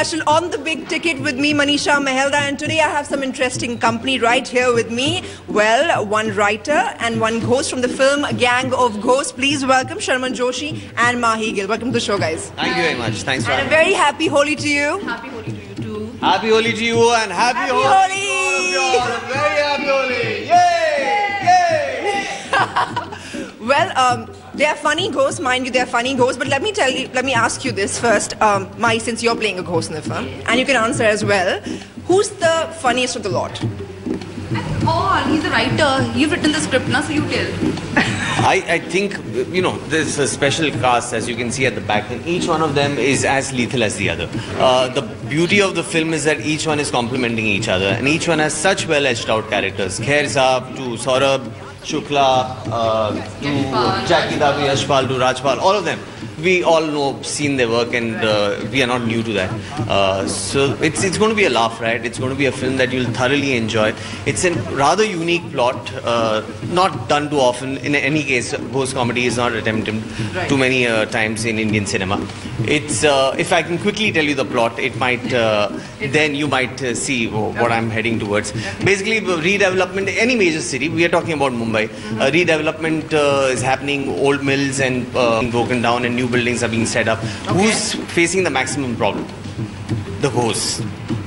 Holi special on the big ticket with me, Manisha Mehelda, and today I have some interesting company right here with me. Well, one writer and one ghost from the film Gang of Ghosts. Please welcome Sharman Joshi and Mahi Gill. Welcome to the show, guys. Thank you very much. Thanks for And a having me. very happy Holi to you. Happy Holi to you too. Happy Holi to you and happy, Happy Holi. Holi! to all of you Very happy Holi. Yay! Yay! Well, um, they are funny ghosts, mind you, they are funny ghosts. But let me tell you, let me ask you this first, um, Mahi, since you're playing a ghost in the film, and you can answer as well. Who's the funniest of the lot? All he's a writer. You've written the script now, so you tell. I, I think, you know, there's a special cast as you can see at the back, and each one of them is as lethal as the other. Uh, the beauty of the film is that each one is complementing each other, and each one has such well edged out characters. Kher Saab to Saurabh, Shukla, uh, to Jackie Davi, Yashpal to Rajpal, all of them. We all know, seen their work, and uh, we are not new to that. Uh, so it's it's going to be a laugh, right? It's going to be a film that you'll thoroughly enjoy. It's a rather unique plot, uh, not done too often. In any case, ghost comedy is not attempted too many uh, times in Indian cinema. It's uh, if I can quickly tell you the plot, it might uh, then you might uh, see what I'm heading towards. Basically, redevelopment any major city. We are talking about Mumbai. Uh, redevelopment uh, is happening. Old mills and uh, being broken down, and new buildings are being set up. Who's facing the maximum problem? the ghosts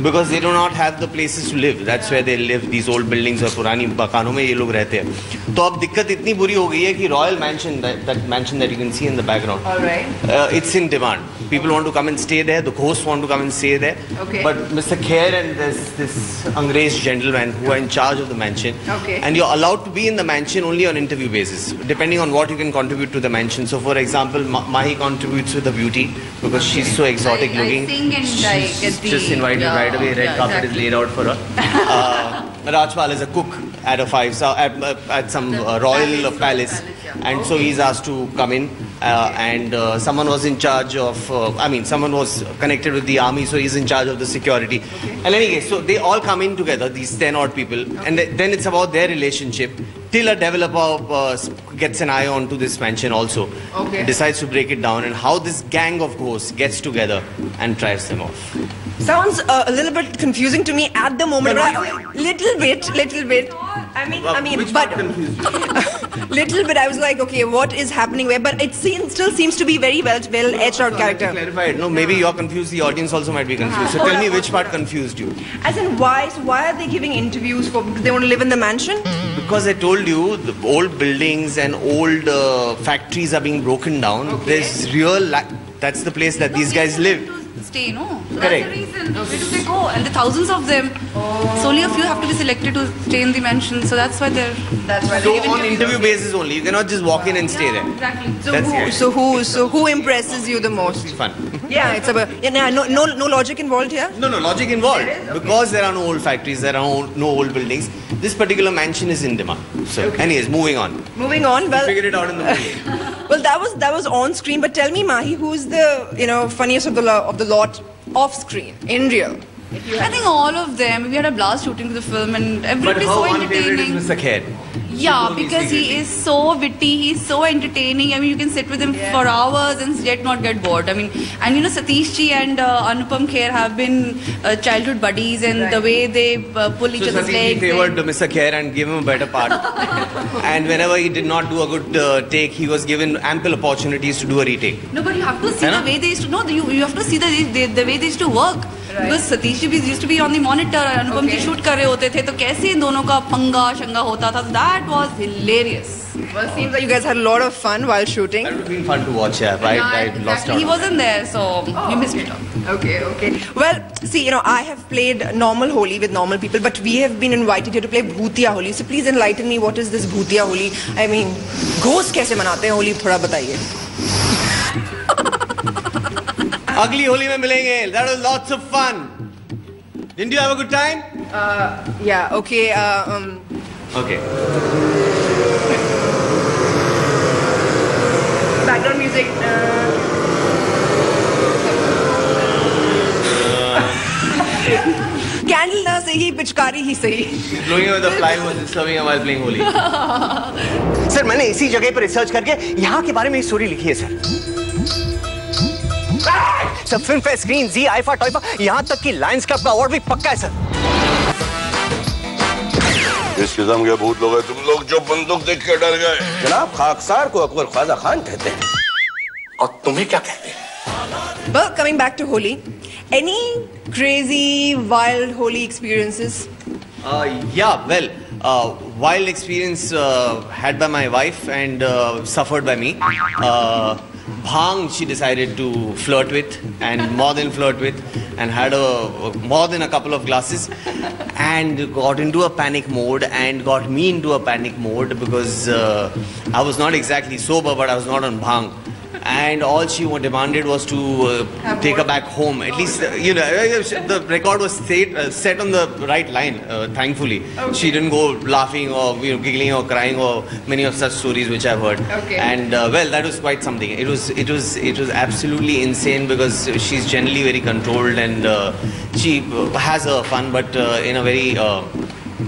because they do not have the places to live that's where they live these old buildings और पुरानी मकानों में ये लोग रहते हैं तो अब दिक्कत इतनी बुरी हो गई है कि royal mention that mansion that you can see in the background All right. uh, it's in demand people want to come and stay there the ghosts want to come and stay there Okay. but Mr. Khair and this this Angrez gentleman who are in charge of the mansion Okay. and you're allowed to be in the mansion only on interview basis depending on what you can contribute to the mansion so for example Ma- Mahi contributes with the beauty because she's so exotic I- I looking sing and She's I get the- just invited yeah, right away red yeah, carpet is laid out for her. Uh, Rajpal is a cook at a five star at, at some The uh, royal palace, palace, palace, yeah. and so he's asked to come in uh, and uh, someone was in charge of uh, I mean someone was connected with the army so he's in charge of the security. And anyway so they all come in together these 10 odd people. And th- then it's about their relationship till a developer uh, gets an eye on to this mansion also Okay. decides to break it down and how this gang of ghosts gets together and drives them off Sounds uh, a little bit confusing to me at the moment. But I- little bit, little bit. I mean, I mean, but part confused you? little bit. I was like, okay, what is happening where? But it seems, still seems to be very well, well edged out character. Clarify it. No, maybe you're confused. The audience also might be confused. So tell me which part confused you. As in, why? So why are they giving interviews for? Because they want to live in the mansion. Because I told you, the old buildings and old uh, factories are being broken down. Okay. There's real. That's the place that these guys live. To stay, no? So Correct. That's the reason. Where do they go? And the thousands of them. So only a few have to be selected to stay in the mansion. So that's why they're. That's why So on interview basis only. You cannot just walk in and stay there. Exactly. So That's who, so who? So who impresses you the most? Fun. Yeah, it's about. Yeah, no, no, no logic involved here. No, no logic involved. Because there are no old factories, there are no, no old buildings. This particular mansion is in demand. So, anyways, moving on. Moving on. Well, Figure it out in the movie. well, that was that was on screen. But tell me, Mahi, who's the you know funniest of the of the lot off screen in real? I think all of them. We had a blast shooting the film, and But everybody is how so unfavorite entertaining. is Mr. Kher? Yeah, because he is so witty, he's so entertaining. I mean, you can sit with him for hours and yet not get bored. I mean, and you know, Satish ji and uh, Anupam Kher have been uh, childhood buddies, and the way they uh, pull each So other's Satish legs. favored and- Mr. Kher and gave him a better part. and whenever he did not do a good uh, take, he was given ample opportunities to do a retake. No, but you have to see है the ना? way they used to. No, you, you have to see the, the the way they used to work. Because Satish ji used to be on the monitor Anupam ji shoot कर रहे होते थे तो कैसे इन दोनों का पंगा शंगा होता था that was hilarious. Well, it seems like you guys had a lot of fun while shooting. That would been fun to watch, yeah. I, Yeah, I exactly. lost out. He wasn't there, so oh. you missed it. Okay, okay. Well, see, you know, I have played normal Holi with normal people, but we have been invited here to play Bhutiya Holi. So please enlighten me, what is this Bhutiya Holi? I mean, ghost कैसे मनाते हैं होली थोड़ा बताइए. अगली होली में मिलेंगे। That was lots of fun did you have a good time या okay okay background music candle ना सही पिचकारी ही सही। Blowing with the fly was serving a playing Holi sir मैंने इसी जगह पर रिसर्च करके यहाँ के बारे में स्टोरी लिखी है सर? सब Filmfare Screen Zee IIFA TOIFA यहाँ तक कि लायंस क्लब का अवार्ड भी पक्का है सर इस किस्म के भूत लोग हैं तुम लोग जो बंदूक देख के डर गए जनाब खाकसार को अकबर ख्वाजा खान कहते हैं और तुम्हें क्या कहते हैं coming back to Holi, any crazy, wild Holi experiences? Uh, yeah, well, uh, wild experience uh, had by my wife and uh, suffered by me. Uh, Bhang, she decided to flirt with, and more than flirt with, and had a more than a couple of glasses, and got into a panic mode, and got me into a panic mode because uh, I was not exactly sober, but I was not on Bhang. And all she demanded was to uh, take her back home. At least, uh, you know, uh, the record was set, uh, set on the right line, uh, thankfully. She didn't go laughing or you know, giggling or crying or many of such stories which I've heard. Okay. And uh, well, that was quite something. It was, it was, it was absolutely insane because she's generally very controlled and uh, she uh, has her fun, but uh, in a very uh,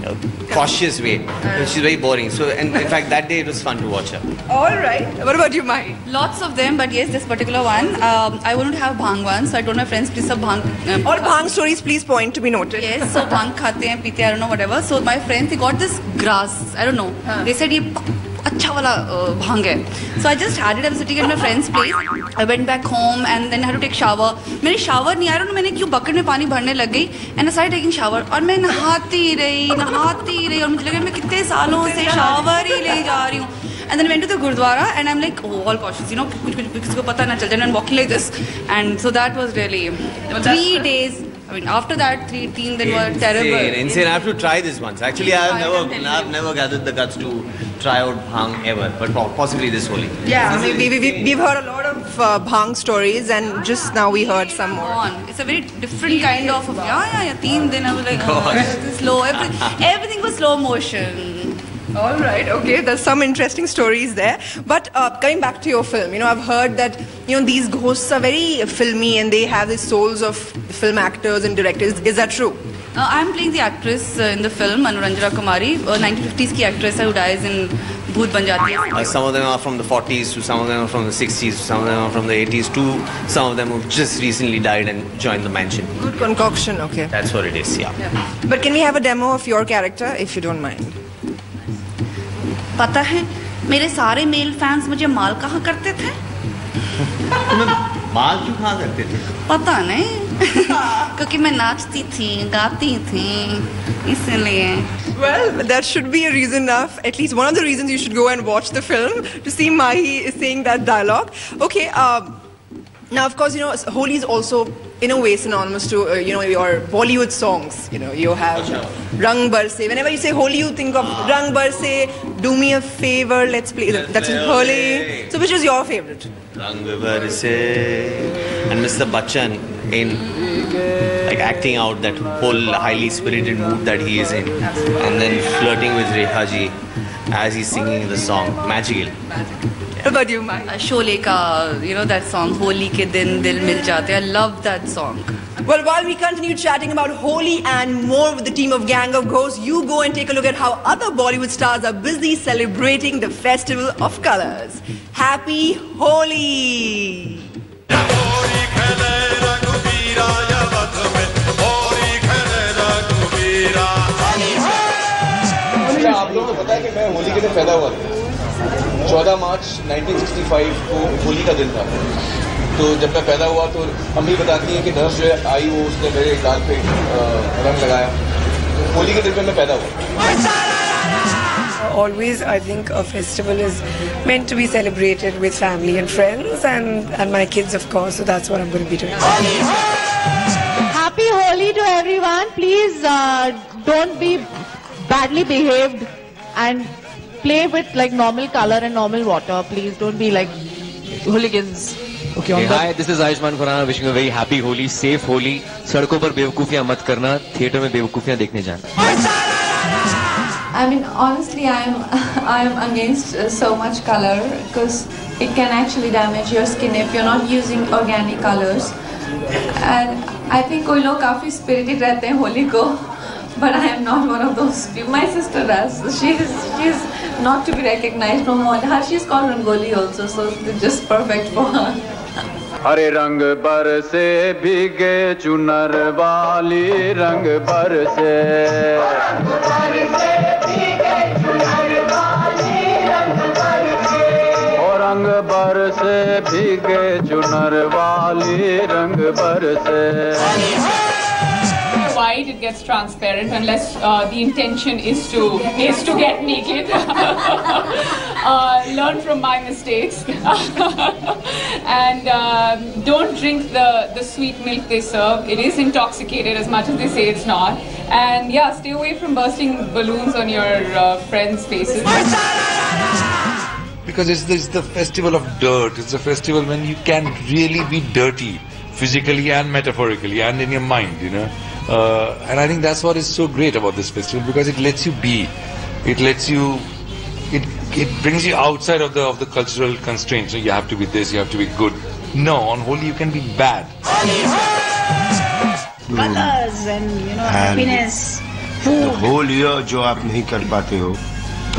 uh, cautious way. She's very boring. So, and in fact, that day it was fun to watch her. All right. What about you, Mahi? Lots of them, but yes, this particular one, um, I wouldn't have bhang one, so I told my friends, please sab bhang. Uh, All Bhang stories, please point to be noted. Yes, so bhang khate hain, pite, I don't know, whatever. So my friends, they got this grass. I don't know. They said ये अच्छा वाला भाँग है। So I just had it am sitting my friends place I went back home and then had to take shower मेरे shower नहीं आ रहा मैंने क्यों बकेट में पानी भरने लग गई? एंड आई टेकिंग शावर और मैं नहाती रही नहाती रही और मुझे लगा मैं कितने सालों से शावर ही ले जा रही हूँ। And then I went to the Gurdwara and I'm like, oh, all cautious, you know, because ko pata na chal and I'm walking like this. And so that was really three days I mean, after that, three teen then were terrible. Insane, insane. I have to try this once. Actually, I have never, I've never gathered the guts to try out bhang ever, but possibly this Holi. Yeah, we, we, we, we've heard a lot of uh, Bhang stories, and just now we heard some more. on. It's a very different kind of yeah yeah yeah. Teen then I was like oh, this is slow. Everything, everything was slow motion. All right, okay. There's some interesting stories there. But uh, coming back to your film, you know, I've heard that you know these ghosts are very filmy and they have the souls of film actors and directors. Is that true? Uh, I'm playing the actress uh, in the film, Anuranjana Kumari, a 1950s ki actress who dies in Bhoot Ban uh, some of them are from the 40s, to some of them are from the 60s, some of them are from the 80s, to some of them who just recently died and joined the mansion. Good concoction, okay. That's what it is, yeah. yeah. But can we have a demo of your character, if you don't mind? पता है मेरे सारे mail fans मुझे माल कहाँ करते थे माल क्यों खा सकते थे पता नहीं क्योंकि मैं नाचती थी गाती थी इसलिए Well, that should be a reason enough. At least one of the reasons you should go and watch the film to see Mahi saying that dialogue. Okay. Um, now, of course, you know Holi is also, in a way, synonymous to uh, you know your Bollywood songs. You know, you have Rang Barse. Whenever you say Holi, you think of Rang Barse. Do me a favor, let's play. That's in Holi. So, which is your favorite? Rang Barse and Mr. Bachchan in like acting out that whole highly spirited mood that he is in and then flirting with Rekha ji as he's singing the song Magical about you, Mahi? Uh, you know that song, Holi ke din dil mil jate. I love that song. Well, while we continue chatting about Holi and more with the team of Gang of Ghosts, you go and take a look at how other Bollywood stars are busy celebrating the Festival of Colors. Happy Holi! Holi के पैदा हुआ था चौदह मार्च 1965 को होली का दिन था तो जब मैं पैदा हुआ तो अम्मी बताती हैं कि नर्स जो है आई वो उसने मेरे गाल पे रंग लगाया तो होली के दिन में मैं पैदा हुआ always I think a festival is meant to be celebrated with family and friends and, and my kids of course so that's what I'm going to be doing. Happy Holi to everyone. Please uh, don't be badly behaved and play with like normal color and normal water. Please don't be like hooligans. Okay, on hey, hi, this is Ayushmann Khurrana wishing you a very happy Holi, safe Holi. सड़कों पर बेवकूफियां मत करना, theatre में बेवकूफियां देखने जाना. I mean, honestly, I'm I'm against uh, so much color because it can actually damage your skin if you're not using organic colors. And I think कोई लोग काफी spirited रहते हैं holi को, but I am not one of those. My sister does. She's she's not to be recognized no more. Her she's called Rangoli also, so it's just perfect for her. हरे रंग बर से भीगे चुनर वाली रंग बर से और रंग बर से भीगे चुनर वाली रंग बर से it gets transparent unless uh, the intention is to is to get naked. Uh, learn from my mistakes. And um don't drink the the sweet milk they serve. It is intoxicated as much as they say it's not. And yeah stay away from bursting balloons on your uh, friends faces. Because it's it's the festival of dirt. It's a festival when you can really be dirty, physically and metaphorically, and in your mind, you know. Uh, and I think that's what is so great about this festival because it lets you be, it lets you, it it brings you outside of the of the cultural constraints. So you have to be this, you have to be good. No, on Holi you can be bad. colors and you know And- happiness तो food whole year जो आप नहीं कर पाते हो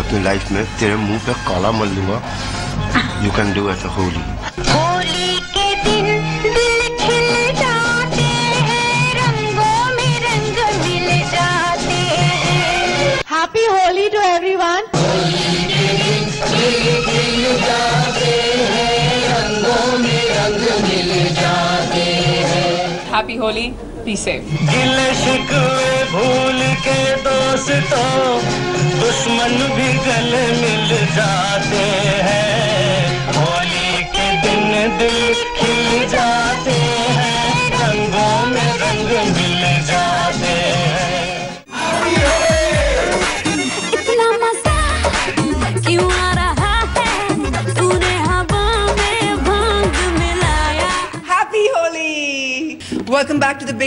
अपनी life में तेरे मुंह पे काला मल दूंगा you can do at Holi Holi Happy Holi to everyone. happy holi be safe गिले शिकवे भूल के दोस्तों दुश्मन भी गले मिल जाते हैं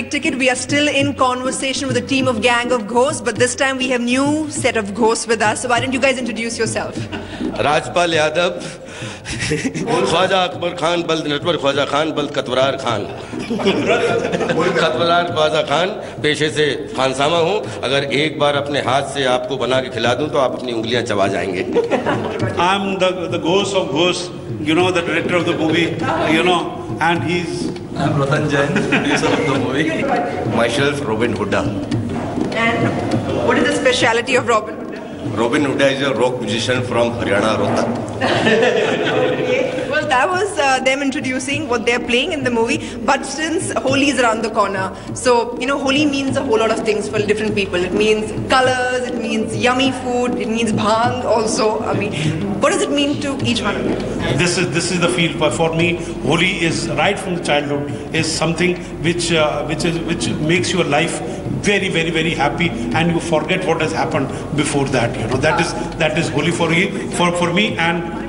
Big Ticket. We are still in conversation with the team of Gang of Ghosts, but this time we have new set of ghosts with us. So why don't you guys introduce yourself? Rajpal Yadav Khwaja Akbar Khan बल्द Natwar Khwaja Khan बल्द कतवरार Khan कतवरार Khwaja Khan पेशे से खानसामा हूँ अगर एक बार अपने हाथ से आपको बना के खिला दूँ तो आप अपनी उंगलियाँ चबा जाएँगे I'm the the ghost of ghosts, you know, the director of the movie, you know, and he's. I'm Ratan Jain, producer of the movie. Myself Robin Huda. And what is the speciality of Robin? Robin Huda is a rock musician from Haryana, Rohtak. That was uh, them introducing what they're playing in the movie. But since Holi is around the corner, so you know, Holi means a whole lot of things for different people. It means colors, it means yummy food, it means bhang also. I mean, what does it mean to each one of you? This is this is the feel. But for me, Holi is right from the childhood is something which uh, which is which makes your life very very very happy, and you forget what has happened before that. You know that is that is Holi for you for for me, and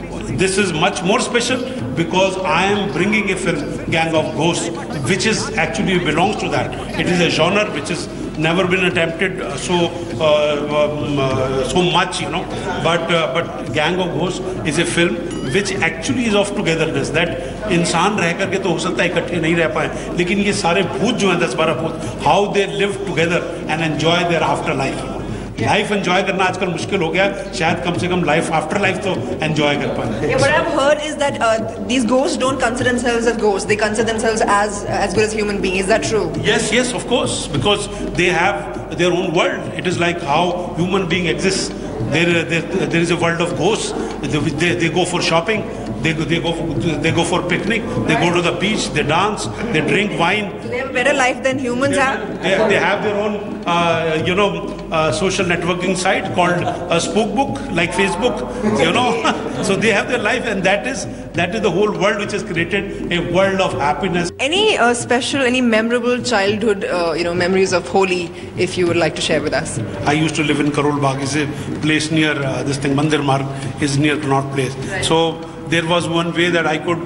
this is much more special because I am bringing a film, Gang of Ghosts, which is actually belongs to that. It is a genre which has never been attempted uh, so uh, um, uh, so much, you know. But uh, but Gang of Ghosts is a film which actually is of togetherness. That इंसान रह करके तो हो सकता है इकट्ठे नहीं रह पाए लेकिन ये सारे भूत जो हैं दस बारह भूत how they live together and enjoy there after life life enjoy करना आजकल मुश्किल हो गया शायद कम से कम लाइफ आफ्टर लाइफ तो एंजॉय कर पाए Yeah, what I've heard is that uh, these ghosts don't consider themselves as ghosts; they consider themselves as as good as human beings. Is that true? Yes, yes, of course, because they have their own world. It is like how human being exists. There, there, there is a world of ghosts. They, they, they go for shopping. They go, they go, for, they go for picnic. They go to the beach. They dance. They drink wine. They have a better life than humans have. They, they have their own, uh, you know, uh, social networking site called a spook book, like Facebook. You know, so they have their life, and that is that is the whole world which has created a world of happiness. Any uh, special, any memorable childhood, uh, you know, memories of Holi, if you would like to share with us? I used to live in Karol Bagh. It's a place near uh, this thing, Mandir Marg is near to North Place. So there was one way that I could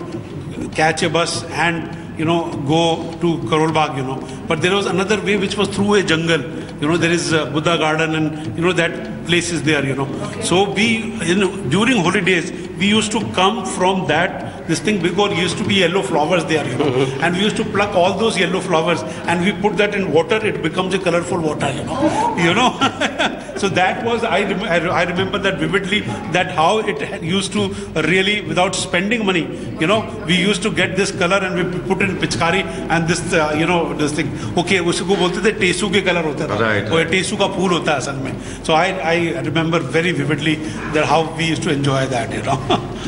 catch a bus and you know go to Karol Bagh, you know. But there was another way which was through a jungle. You know, there is uh, Buddha Garden and you know that place is there, you know. So we, you know, during holidays, we used to come from that this thing because used to be yellow flowers there, you know, and we used to pluck all those yellow flowers and we put that in water. It becomes a colorful water, you know, you know. So that was I, rem- I re- I remember that vividly. That how it had- used to really without spending money. You know, we used to get this color and we put in pichkari and this uh, you know this thing. Okay, उसको बोलते थे टेसू के colour होता था. Right, वो टेसू का फूल होता है असल में. So I I remember very vividly that how we used to enjoy that. You know.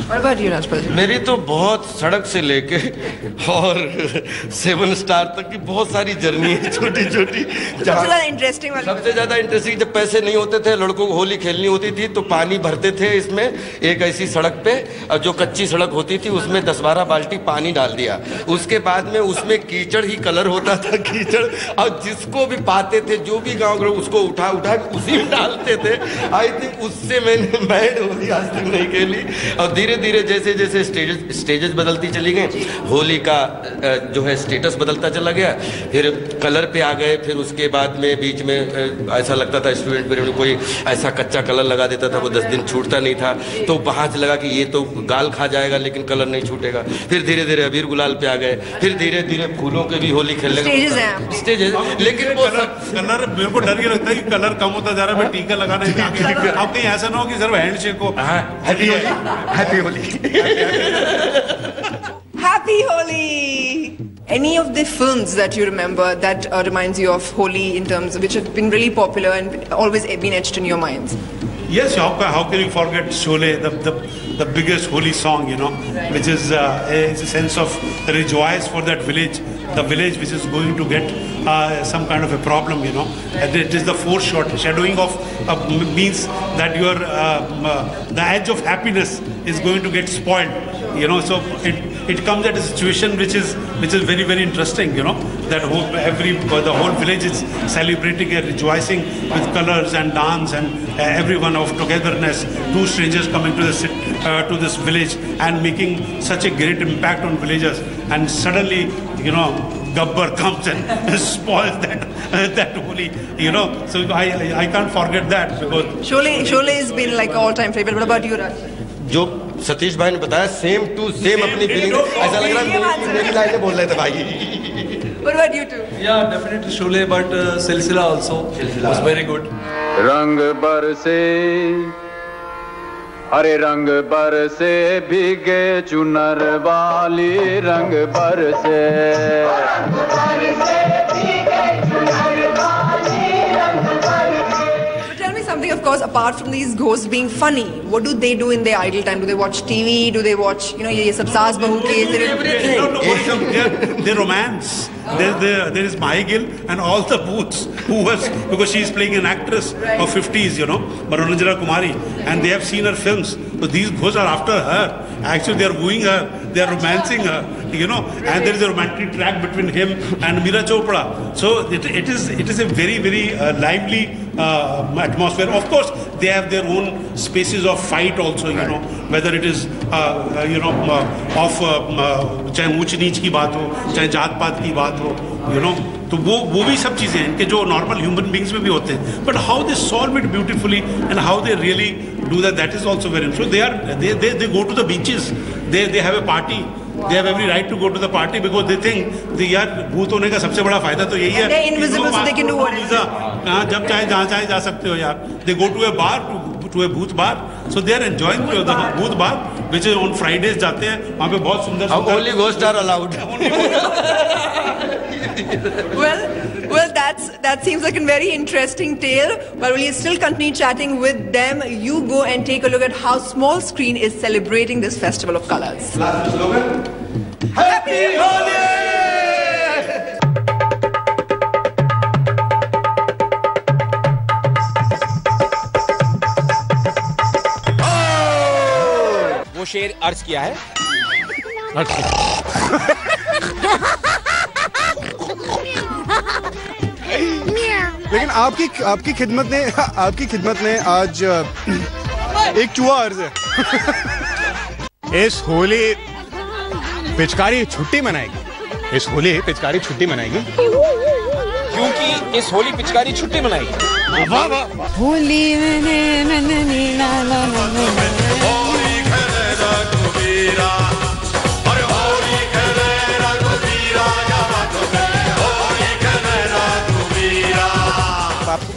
What about you, Rajpal? मेरी तो बहुत सड़क से लेके और सेवन स्टार तक की बहुत सारी जर्नी है छोटी छोटी सबसे ज्यादा इंटरेस्टिंग वाली सबसे ज्यादा इंटरेस्टिंग जब पैसे नहीं होते थे, लड़कों को होली खेलनी होती थी तो पानी भरते थे इसमें, एक ऐसी सड़क पे जो कच्ची सड़क होती थी, उसमें दस बारह बाल्टी पानी डाल दिया। उसके बाद में उसमें कीचड़ ही कलर होता था, कीचड़। और जिसको भी पाते थे, जो भी गाँव के उसको उठा उठा उसी में डालते थे। आई थिंक उससे मैंने मैड होली आज तक नहीं खेली। और धीरे धीरे जैसे जैसे स्टेजेस स्टेजेस बदलती चली गई, होली का जो है, स्टेटस बदलता चला गया। फिर कलर पे आ गए, फिर उसके बाद में बीच में ऐसा लगता था स्टूडेंट पीरियड में कोई ऐसा कच्चा कलर लगा देता था वो दस दिन छूटता नहीं था तो वहाँ से लगा कि ये तो गाल खा जाएगा लेकिन कलर नहीं छूटेगा। फिर धीरे धीरे अबीर गुलाल पे आ गए फिर धीरे धीरे फूलों के भी होली खेलने स्टेजेस लेकिन वो कलर कलर मेरे को डर ये लगता है कि कलर कम होता जा रहा है टीका लगाना ही। अब कहीं ऐसा ना हो कि सिर्फ़ हैंडशेक हो happy Holi. Happy Holi. Happy Holi! Any of the films that you remember that uh, reminds you of Holi in terms of which have been really popular and always been etched in your minds? Yes, how, how can you forget Sholay, the, the, the biggest Holi song, you know, which is uh, a, a sense of rejoice for that village, the village which is going to get uh, some kind of a problem, you know. And it is the foreshadowing of uh, means that your um, uh, the edge of happiness is going to get spoiled, you know. So it, it comes at a situation which is which is very very interesting, you know. That whole every the whole village is celebrating and rejoicing with colors and dance and uh, everyone of togetherness. Two strangers coming to the cit- uh, to this village and making such a great impact on villagers, and suddenly, you know, Gabbar comes and spoils that that Holi, you know. So I I, I can't forget that because Surely, Sholay has been like all-time favorite. What about you, Raj? जो सतीश भाई ने बताया same to same अपनी feeling ऐसा लग रहा है मेरी- मेरी लाइनें बोल रहे थे भाई। What about you two? Yeah, definitely Sholay, but uh, Silsila also. Was very good. रंग बरसे हरे रंग बरसे भीगे चुनर वाली रंग बरसे So of course, apart from these ghosts being funny, what do they do in their idle time? Do they watch TV? Do they watch, you know, ye sab saas bahu ke? They romance. There, there, there is Mahi Gill and all the booths who was, because she is playing an actress right. of 50s, you know, Maranjana Kumari, and they have seen her films. So these ghosts are after her. Actually, they are wooing her, they are romancing her, you know, and there is a romantic track between him and Meera Chopra. So it, it is it is a very very uh, lively uh, atmosphere. Of course, they have their own spaces of fight also, you know, whether it is uh, uh, you know uh, of uh, uh, चाहे ऊंच नीच की बात हो चाहे जात पात की बात हो यू नो तो वो वो भी सब चीज़ें हैं इनके जो नॉर्मल ह्यूमन बींग्स में भी होते हैं but how they solve it beautifully and how they really do that. That is also very important. So they are they, they, they go to the beaches. They they have a party. They have every right to go to the party because they think the यार भूत होने का सबसे बड़ा फ़ायदा तो यही है they invisible so they can do visa हाँ जब चाहे जहाँ चाहे जा सकते हो यार they go to a bar to, to a booth bar so they are enjoying the, the booth bar which is on Fridays जाते हैं वहाँ पे बहुत सुंदर only ghosts are allowed well, well, that's that seems like a very interesting tale. But we'll still continue chatting with them. You go and take a look at how Small Screen is celebrating this festival of colors. Happy Holi! वो शेर अर्ज किया है लेकिन आपकी आपकी खिदमत ने आपकी खिदमत ने आज एक चूहा अर्ज़ है। इस होली पिचकारी छुट्टी मनाएगी। इस होली पिचकारी छुट्टी मनाएगी। क्योंकि इस होली पिचकारी छुट्टी मनाएगी। वाह वाह होली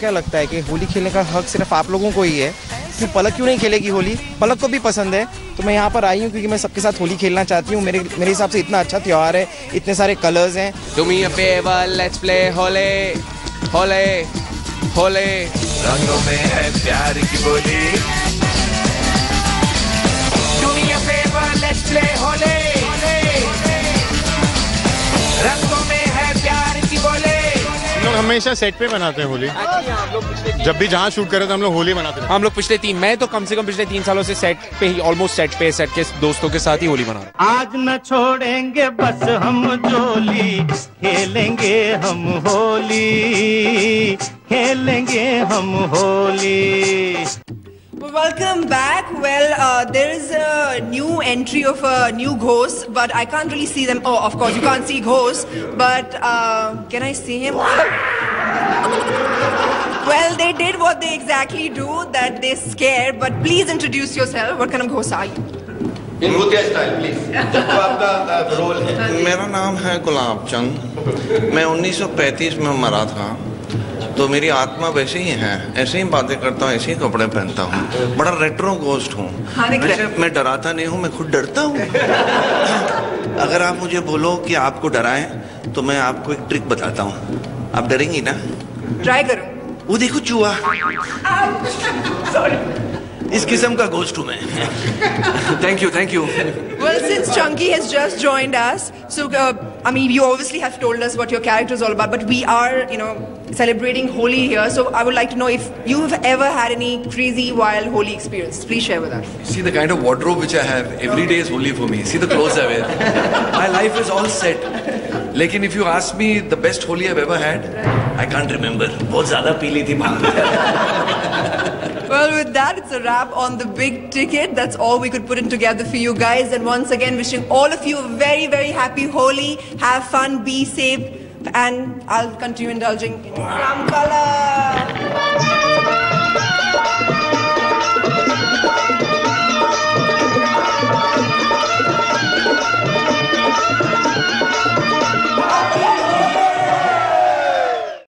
क्या लगता है कि होली खेलने का हक सिर्फ़ आप लोगों को ही है? क्यों पलक क्यों नहीं खेलेगी होली? पलक को भी पसंद है। तो मैं यहाँ पर आई हूँ क्योंकि मैं सबके साथ होली खेलना चाहती हूँ। मेरे मेरे हिसाब से इतना अच्छा त्यौहार है इतने सारे कलर्स हैं। तुम let's play Holi, Holi, Holi. रंगों में है प्यार की बोली। हमेशा सेट पे बनाते हैं होली। जब भी जहाँ शूट करे तो हम लोग होली बनाते हैं। हम लोग पिछले तीन मैं तो कम से कम पिछले तीन सालों से सेट पे ही ऑलमोस्ट सेट पे सेट के दोस्तों के साथ ही होली मना रहे आज न छोड़ेंगे बस हम जोली खेलेंगे हम होली। खेलेंगे हम Holi. Welcome back. Well, uh, there is a new entry of a new ghost, but I can't really see them. Oh, of course, you can't see ghosts, but uh, can I see him? well, they did what they exactly do, that they scare, but please introduce yourself. What kind of ghost are you? इन भूतिया style please आपका role है मेरा नाम है गुलाब चंद मैं 1935 में मरा था तो मेरी आत्मा वैसे ही है ऐसे ही बातें करता हूँ ऐसे ही कपड़े पहनता हूँ। बड़ा रेट्रो गोस्ट हूँ। हाँ, मैं डराता नहीं हूँ मैं खुद डरता हूँ। अगर आप मुझे बोलो कि आपको डराएँ तो मैं आपको एक ट्रिक बताता हूँ। आप डरेंगी ना? Try करो. वो देखो चूहा। इस किस्म का गोस्ट हूँ मैं। Thank you thank you Well, since Chunky has just joined us, so uh, I mean, you obviously have told us what your character is all about, but we are, you know, celebrating Holi here. So I would like to know if you've ever had any crazy, wild Holi experience. Please share with us. See the kind of wardrobe which I have. Every day is holy for me. See the clothes I wear. My life is all set. Lekin if you ask me the best Holi I've ever had, I can't remember. बहुत ज़्यादा P ली थी Well, with that, it's a wrap on the big ticket. That's all we could put in together for you guys. And once again, wishing all of you a very, very happy Holi. Have fun, be safe, and I'll continue indulging in some color.